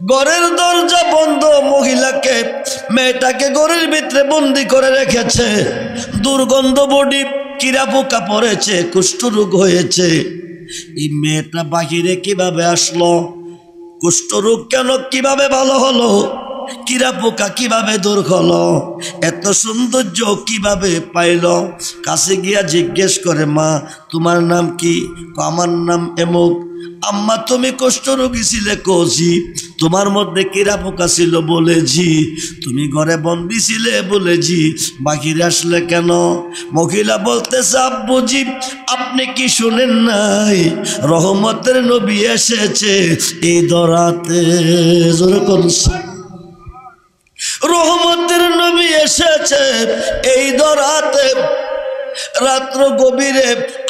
ঘরের দরজা বন্ধ, মহিলাকে, মেয়েটাকে ঘরের ভিতরে বন্দি করে রেখেছে। দুর্গন্ধ বডি, কিরা পোকা পড়েছে, কুষ্ঠরোগ হয়েছে। এই মেয়েটা বাহিরে কীভাবে আসলো? কুষ্ঠরোগ কেন? কীভাবে ভালো হলো? কিরা পোকা কীভাবে দূর হলো? এত সৌন্দর্য কীভাবে পাইল? কাছে গিয়া জিজ্ঞেস করে, মা, তোমার নাম কি? আমার নাম এমুক। আম্মা, তুমি কষ্ট রোগী ছিলে কোজি তোমার মধ্যে কিরা পোকা ছিল বলেছি তুমি ঘরে বন্দি ছিলে বলেছি বাকিরে আসলে কেন? মহিলা বলতেছে আব্বুজি আপনি কি শুনেন নাই? রহমতের নবী এসেছে এই দরাতে রহমতের এসেছে। এই দরাতে রাত্র গভীরে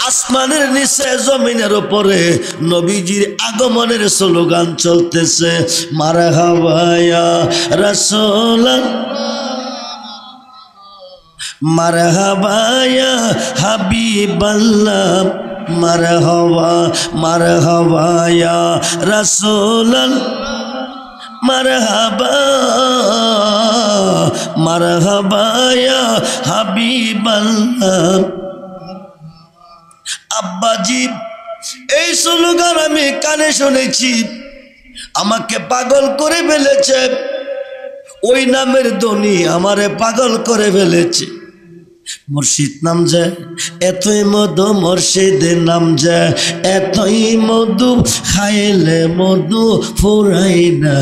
আসমানের নিচে, জমিনের উপরে নবীজির আগমনের স্লোগান চলতেছে, মারা হাওয়ায়া রসোল মারা হাওয়ায়া হাবিবাল্লাহ, মার হওয়া, মার হওয়ায়া রসোল মারহাবা মারহাবায়া হাবিবাল্লাহ। আব্বাজি এই স্লোগান আমি কানে শুনেছি, আমাকে পাগল করে ফেলেছে। ওই নামের ধ্বনি আমারে পাগল করে ফেলেছে। মুর্শিদ নাম যে, এতই মধু মুর্শিদের নাম যে, এতই মধু খাইলে মধু ফুরাই না।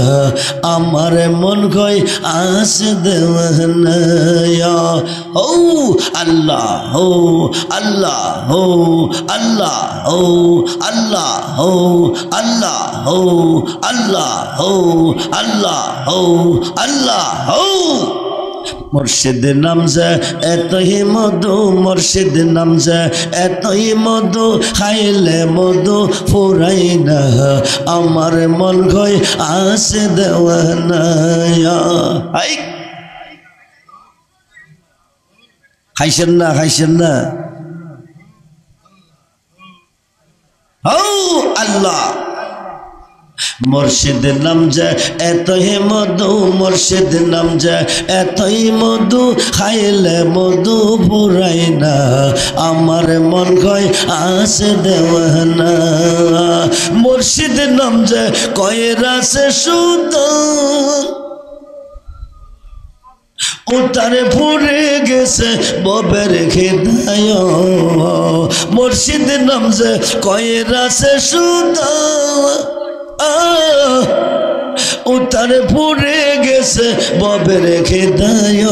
আমার মন কই আস দেওয়ানা ও আল্লাহ হো আল্লাহ হো আল্লাহ হো আল্লাহ হো আল্লাহ হো আল্লাহ হো আল্লাহ হো আল্লাহ হো মুর্শিদ নাম যে এতই মধু, মুর্শিদ নাম যে এতই মধু খাইলে মধু ফুরাই না, আমার মন গই আসে দেওয়ানা হাই। খাইছেন না খাইছেন না? আল্লাহ! মুর্শিদ নাম যে, এতই মধু, মুর্শিদ নাম যে, এতই মধু খাইলে মধু পুরাই না। আমার মন কয় আসে দেওয়ানা। মুর্শিদ নাম যে কয়ের আছে শুদ্ধ উতারে ফুরে গেছে ববের খেদায়। মুর্শিদ নাম যে কয়ের আছে শুদ্ধ উতার পুরে গেছে ববে রেখে দায়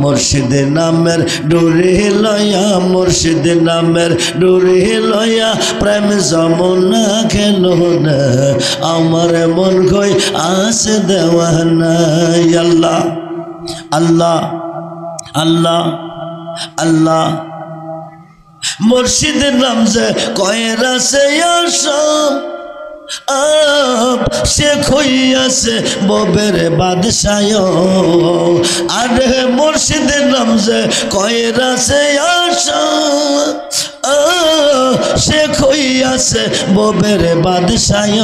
মুর্শিদ নামের ডুরে লয়া, মুর্শিদ নামের ডুরে লয়া, প্রেম যমুনা খেল না? আমার মন কই আসে দেওয়া নাই আল্লাহ আল্লাহ আল্লাহ আল্লাহ। মুর্শিদ নাম যে কয়ের আছে আসাম আপ সে খইয়াছে ববের বাদশায়। আরে মুর্শিদের নাম যে কয়ের আছে আশা। সে খইয়াছে ববের বাদশায়।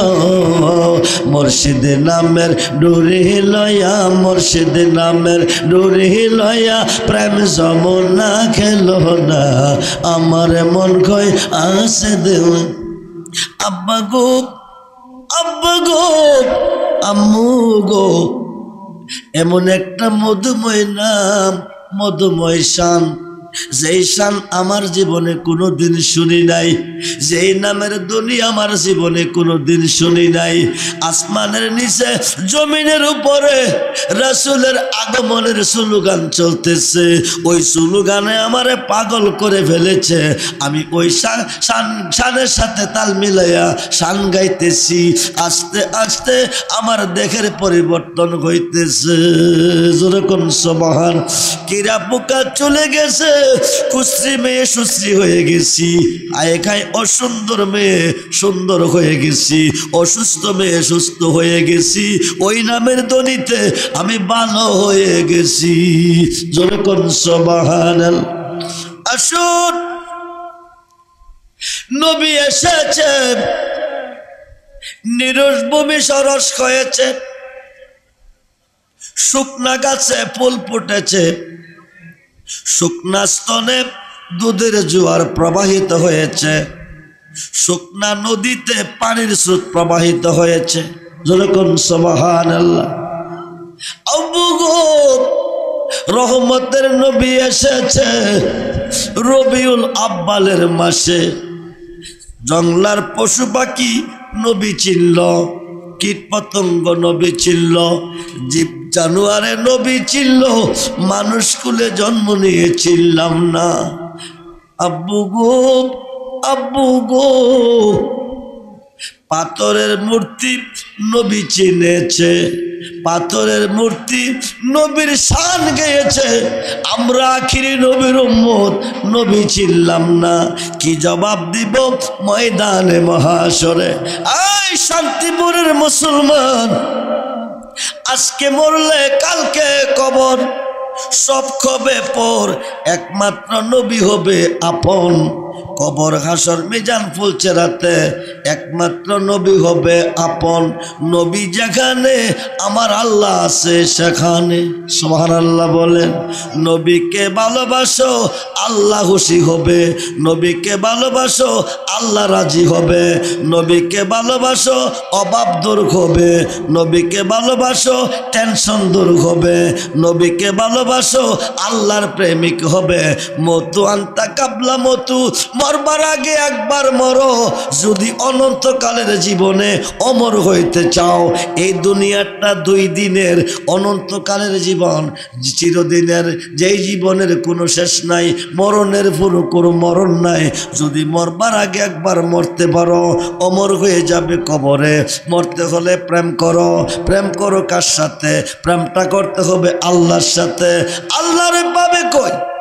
মুর্শিদ নামের ডুরি লয়া, মুর্শিদ নামের ডুরি লয়া, প্রেম যমুনা খেল না, আমার মন কই আসে দেও আব্বা গো আব্বা গো আম্মু গো এমন একটা মধুময় নাম মধুময় শান। যেই শান আমার জীবনে কোনো দিন শুনি নাই, যেই নামের ধ্বনি আমার জীবনে কোনো দিন শুনি নাই, আসমানের নিচে, জমিনের উপরে রাসুলের আগমনের সুলুগান চলতেছে। ওই সুলুগানে আমারে পাগল করে ফেলেছে। আমি ওই শান- শান- শানের সাথে তাল মিলাইয়া শান গাইতেছি। আস্তে আস্তে আমার দেখের পরিবর্তন হইতেছে। যেরকম সমাহার কিরা পোকা চলে গেছে? কুশ্রী মেয়ে সুশ্রী হয়ে গেছি। আয় অসুন্দর মেয়ে সুন্দর হয়ে গেছি। অসুস্থ মেয়ে সুস্থ হয়ে গেছি। ওই নামের দনিতে আমি ভালো হয়ে গেছি। যেরকম সবাহান আসুন। নবী এসেছে। নিরস ভূমি সরস হয়েছে শুকনা গাছে ফুল ফুটেছে। শুকনা স্তনে দুধের জোয়ার প্রবাহিত হয়েছে। শুকনা নদীতে পানির স্রোত প্রবাহিত হয়েছে। যেরকম সবাহান আল্লাহ রহমতের নবী এসেছে রবিউল আব্বালের মাসে। জংলার পশু পাখি নবী চিনল কীট পতঙ্গ নবী চিনল জীব জানুয়ারে নবী চিনল, মানুষ কুলে জন্ম নিয়ে চিনলাম না। আব্বু গো আব্বু গো, পাথরের মূর্তি নবী চিনেছে, পাথরের মূর্তি নবীর শান গেয়েছে। আমরা আখিরি নবীর উম্মত, নবী চিনলাম না। কি জবাব দিব ময়দানে মহাসরে আই শান্তিপুরের মুসলমান। আজকে মরলে কালকে কবর। সব কবে পর একমাত্র নবী হবে আপন। কবর হাসর মিজান ফুলছে রাতে। একমাত্র নবী হবে আপন। নবী যেখানে, আমার আল্লাহ আছে সেখানে। সোহান আল্লাহ বলেন, নবীকে ভালোবাসো, আল্লাহ খুশি হবে। নবীকে ভালোবাসো, আল্লাহ রাজি হবে। নবীকে ভালোবাসো, অভাব দূর হবে। নবীকে ভালোবাসো টেনশন দূর হবে। নবীকে ভালোবাসো, আল্লাহর প্রেমিক হবে। মতু আন্তা কাবলা মতু মরবার আগে একবার মরো। যদি অনন্তকালের জীবনে অমর হইতে চাও, এই দুনিয়াটা দুই দিনের অনন্তকালের জীবন। চিরদিনের যেই জীবনের কোনো শেষ নাই, মরণের পুরো কোনো মরণ নাই। যদি মরবার আগে একবার মরতে পারো, অমর হয়ে যাবে কবরে। মরতে হলে প্রেম করো। প্রেম করো কার সাথে? প্রেমটা করতে হবে আল্লাহর সাথে। আল্লাহরে পাবে কই?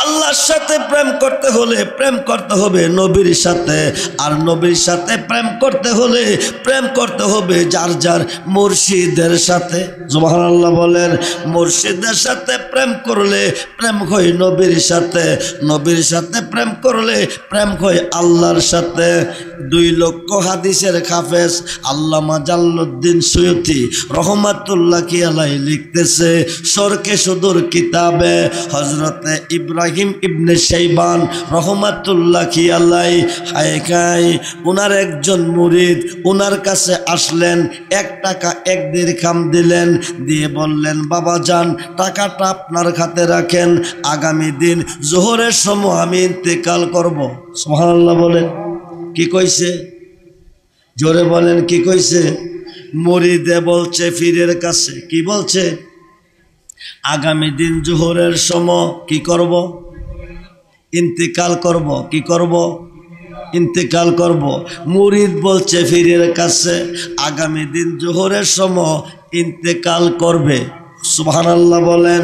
আল্লাহর সাথে প্রেম করতে হলে প্রেম করতে হবে নবীর সাথে। আর নবীর সাথে প্রেম করতে হলে প্রেম করতে হবে যার যার মুর্শিদের সাথে। জবাহান আল্লাহ বলেন, মুর্শিদের সাথে প্রেম করলে প্রেম হয় নবীর সাথে নবীর সাথে প্রেম করলে প্রেম হয় আল্লাহর সাথে। দুই লক্ষ হাদিসের খাফেজ আল্লামা জাল্লুদ্দিন সৈয়দি রহমাতুল্লাহ কি আলাই লিখতেছে, সরকে সুদূর কিতাবে হজরতে ইব্রাহিম ইবনে সেইবান রহমাতুল্লাহ কি আল্লাহ হায় খাই ওনার একজন মুরিদ ওনার কাছে আসলেন, এক টাকা এক খাম দিলেন, দিয়ে বললেন, বাবা যান, টাকাটা আপনার খাতে রাখেন, আগামী দিন জোহরের সময় আমি ইন্তেকাল করব। সোহানাল্লাহ বলেন, কি কইছে? জোরে বলেন, কি কইছে? মরিদে বলছে, ফিরের কাছে, কি বলছে? আগামী দিন জোহরের সময় কি করব? ইন্তেকাল করব, কি করব? ইন্তেকাল করব। মুরিদ বলছে ফিরের কাছে, আগামী দিন জোহরের সময় ইন্তেকাল করবে। সুবহান আল্লাহ বলেন,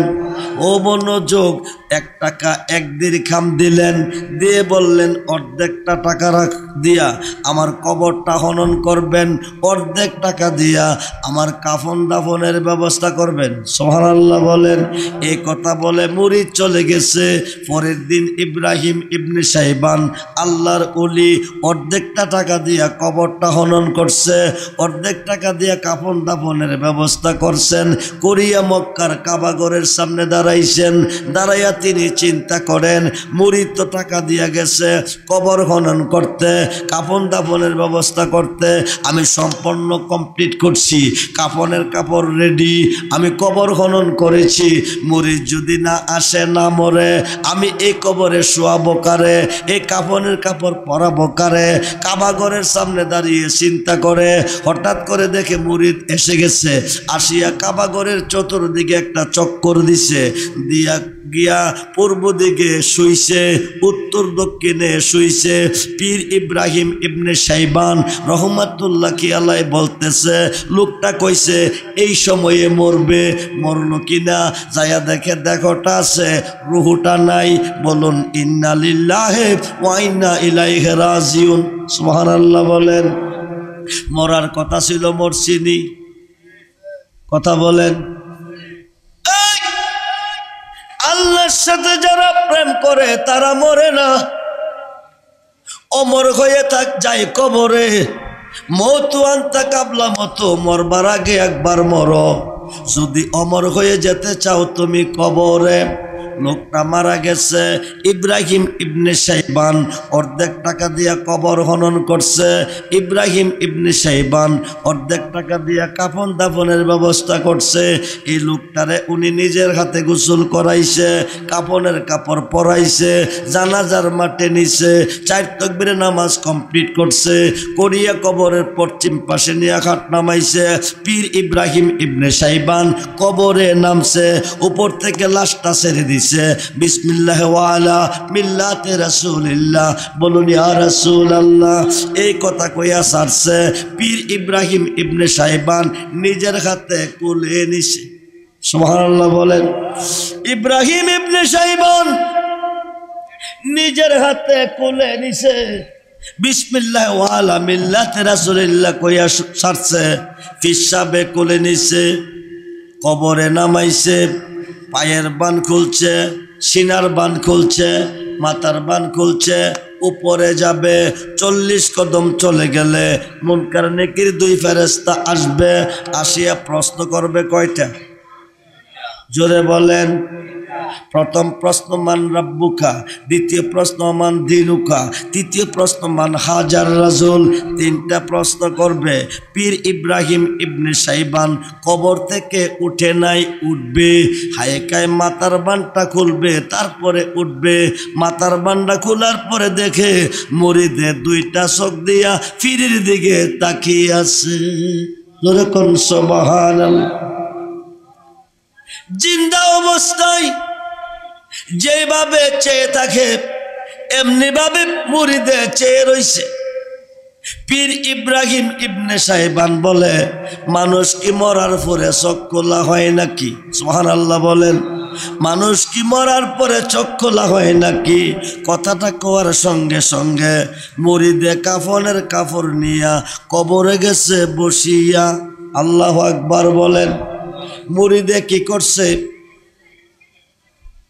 ও মনোযোগ এক টাকা এক খাম দিলেন, দিয়ে বললেন, অর্ধেকটা টাকা রাখ দিয়া, আমার কবরটা হনন করবেন, অর্ধেক টাকা দিয়া আমার কাফন দাফনের ব্যবস্থা করবেন। সোহান আল্লাহ বলেন, এ কথা বলে মুড়ি চলে গেছে। পরের দিন ইব্রাহিম ইবনে সাহেবান আল্লাহর অলি অর্ধেকটা টাকা দিয়া কবরটা হনন করছে, অর্ধেক টাকা দিয়া কাফন দাফনের ব্যবস্থা করছেন, করিয়া মক্কার কাবাগরের সামনে দাঁড়াইছেন। দাঁড়াইয়া তিনি চিন্তা করেন, মুড়ির তো টাকা দিয়া গেছে, কবর খনন করতে কাপন দাপনের ব্যবস্থা করতে, আমি সম্পন্ন কমপ্লিট করছি কাপনের কাপড় রেডি, আমি কবর খনন করেছি মুড়ি যদি না আসে, না মরে, আমি এই কবরে শোয়াবো কারে, এই কাপনের কাপড় পরাবো কারে, কাবাগরের সামনে দাঁড়িয়ে চিন্তা করে, হঠাৎ করে দেখে মুরিদ এসে গেছে, আসিয়া কাবাগরের চতুর চতুর্দিকে একটা চক্কর দিছে, দিয়া গিয়া পূর্ব দিকে শুইছে, উত্তর দক্ষিণে শুইছে। পীর ইব্রাহিম ইবনে সাইবান রহমাতুল্লাহ কি আল্লাহ বলতেছে, লোকটা কইছে, এই সময়ে মরবে, মরলো কিনা? যাইয়া দেখে দেখোটা আছে, রুহুটা নাই। বলুন, ইন্না লিল্লাহে ওয়াইন্না ইলাইহে রাজিউন। সুবহানাল্লাহ বলেন। মরার কথা ছিল মরছিনি কথা বলেন। আল্লাহর সাথে যারা প্রেম করে, তারা মরে না। অমর হয়ে থাক যায় কবরে। মতো আনতা কাবলা মতো, মরবার আগে একবার মর। যদি অমর হয়ে যেতে চাও তুমি কবরে। লোকটা মারা গেছে। ইব্রাহিম ইবনে সাইবান অর্ধেক টাকা দিয়া কবর হনন করছে। ইব্রাহিম ইবনে সাইবান অর্ধেক টাকা দিয়া কাফন দাফনের ব্যবস্থা করছে। এই লোকটারে উনি নিজের হাতে গোসল করাইছে, কাফনের কাপড় পরাইছে, জানাজার মাঠে নিছে, চার তকবিরে নামাজ কমপ্লিট করছে, করিয়া কবরের পশ্চিম পাশে নিয়ে খাট নামাইছে। পীর ইব্রাহিম ইবনে সাইবান কবরে নামছে, উপর থেকে লাশটা ছেড়ে দিছে। বিসমিল্লাহ ওয়ালা মিল্লাতে রাসূলিল্লাহ। বলুন, ইয়া রাসূলুল্লাহ, এই কথা কইয়া সারছে পীর ইব্রাহিম ইবনে সাইবান নিজের হাতে কুলে নিছে। সুবহানাল্লাহ বলেন, ইব্রাহিম ইবনে সাইবান নিজের হাতে কুলে নিছে। বিসমিল্লাহ ওয়ালা মিল্লাতে রাসূলিল্লাহ, কইয়া সারছে ফিসাবে কোলে নিছে, কবরে নামাইছে। পায়ের বান খুলছে, সিনার বান খুলছে, মাথার বান খুলছে, উপরে যাবে, চল্লিশ কদম চলে গেলে মুনকার নেকির দুই ফেরেস্তা আসবে, আসিয়া প্রশ্ন করবে কয়টা? জোরে বলেন প্রথম প্রশ্ন মান রাব্বুকা, দ্বিতীয় প্রশ্ন মান দিনুকা, তৃতীয় প্রশ্ন মান হাজার রাজুল। তিনটা প্রশ্ন করবে, পীর ইব্রাহিম ইবনে সাইবান কবর থেকে উঠে নাই, উঠবে। হায়কায় মাতার বানটা খুলবে, তারপরে উঠবে। মাতার বানটা খোলার পরে দেখে মরিদে দুইটা চোখ দিয়া ফিরির দিকে তাকিয়ে আছে। জিন্দা অবস্থায় যেভাবে চেয়ে থাকে এমনি ভাবে মুড়িদে চেয়ে রইছে। পীর ইব্রাহিম ইবনে সাহেবান বলে, মানুষ কি মরার পরে চোখ খোলা হয় নাকি? সোহান আল্লাহ বলেন, মানুষ কি মরার পরে চোখ খোলা হয় নাকি? কথাটা কোয়ার সঙ্গে সঙ্গে মুড়িদে কাফনের কাপড় নিয়া কবরে গেছে, বসিয়া আল্লাহ আকবার বলেন, মুড়িদে কি করছে?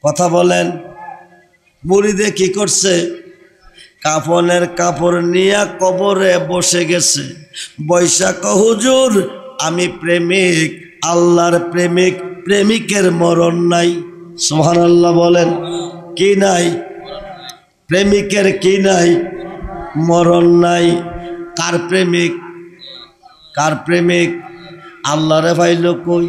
কথা বলেন মুড়িদে কি করছে? কাফনের কাপড় নিয়ে কবরে বসে গেছে। বৈশাখ, হুজুর, আমি প্রেমিক, আল্লাহর প্রেমিক, প্রেমিকের মরণ নাই। সোহান আল্লাহ বলেন, কি নাই? প্রেমিকের কি নাই? মরণ নাই। কার প্রেমিক? কার প্রেমিক? আল্লাহরে ভাইল কই?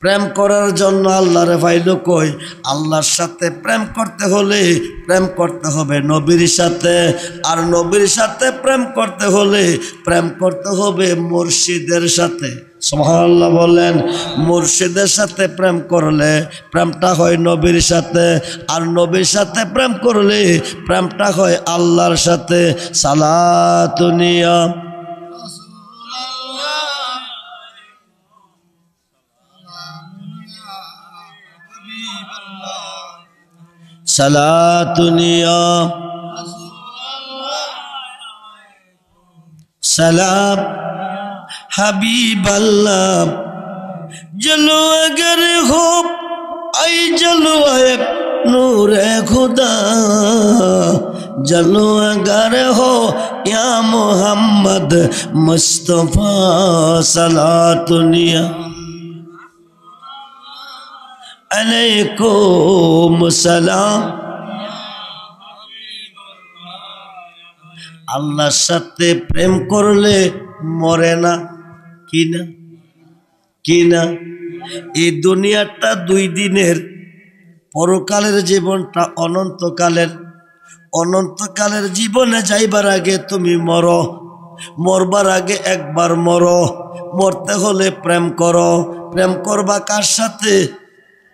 প্রেম করার জন্য আল্লাহরে ভাইল কই? আল্লাহর সাথে প্রেম করতে হলে প্রেম করতে হবে নবীর সাথে। আর নবীর সাথে প্রেম করতে হলে প্রেম করতে হবে মুর্শিদের সাথে। সোহাল্লাহ বলেন, মুর্শিদের সাথে প্রেম করলে প্রেমটা হয় নবীর সাথে, আর নবীর সাথে প্রেম করলে প্রেমটা হয় আল্লাহর সাথে। সালাতুনিয়া سلاتنیا سلام، حبیب اللہ، جلو اگر ہو ای جلو اے نور خدا، جلو اگر ہو، یا محمد مصطفیٰ سلا دنیا আলাইকুম সালাম। আল্লাহর সাথে প্রেম করলে মরে না। কি না? কি না? এই দুনিয়াটা দুই দিনের। পরকালের জীবনটা অনন্তকালের। অনন্তকালের জীবনে যাইবার আগে তুমি মরো। মরবার আগে একবার মরো। মরতে হলে প্রেম করো। প্রেম করবা কার সাথে?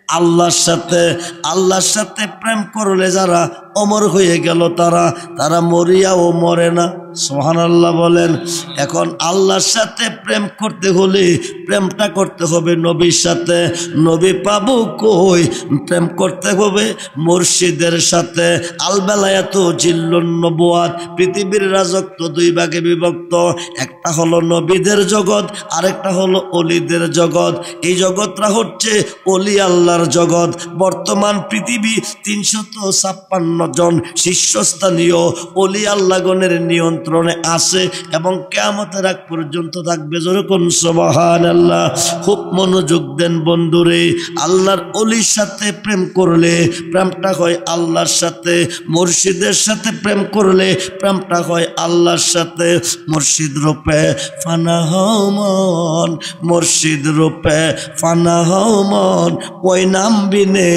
আল্লাহর সাথে আল্লাহর সাথে প্রেম করলে যারা অমর হয়ে গেল তারা। তারা মরিয়াও মরে না। সোহান আল্লাহ বলেন, এখন আল্লাহর সাথে প্রেম করতে হলে প্রেমটা করতে হবে নবীর সাথে। নবী পাবো কই? প্রেম করতে হবে মুর্শিদের সাথে। আলবেলায়াত জিল্লুন নবুয়াত, পৃথিবীর রাজত্ব দুই ভাগে বিভক্ত। একটা হলো নবীদের জগৎ, আরেকটা হলো অলিদের জগৎ। এই জগৎটা হচ্ছে অলি আল্লাহর জগৎ। বর্তমান পৃথিবী তিনশত ছাপ্পান্ন জন শীর্ষস্থানীয় অলি আল্লাহগণের নিয়ন্ত্রণে আছে এবং কেয়ামতের আগ পর্যন্ত থাকবে। যেরকম সবাহান আল্লাহ খুব মনোযোগ দেন বন্ধুরে, আল্লাহর অলির সাথে প্রেম করলে প্রেমটা হয় আল্লাহর সাথে, মুর্শিদের সাথে প্রেম করলে প্রেমটা হয় আল্লাহর সাথে। মুর্শিদ রূপে ফানা হমন মুর্শিদ রূপে ফানা হমন ওই নাম বিনে,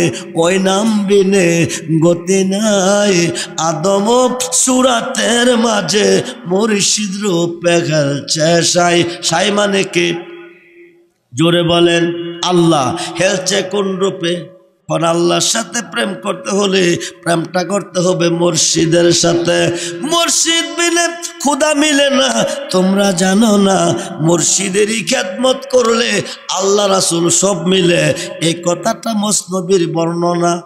ওই নাম বিনে গতি নাই আদম সুরাতের মাঝে মুর্শিদ রূপে খেলছে সাই সাই মানে কে? জোরে বলেন, আল্লাহ। হেলছে কোন রূপে? এখন আল্লাহর সাথে প্রেম করতে হলে প্রেমটা করতে হবে মুর্শিদের সাথে। মুর্শিদ মিলে, খুদা মিলে না। তোমরা জানো না, মুর্শিদেরই খ্যাতমত করলে আল্লাহ রাসুল সব মিলে। এই কথাটা মসনবীর বর্ণনা।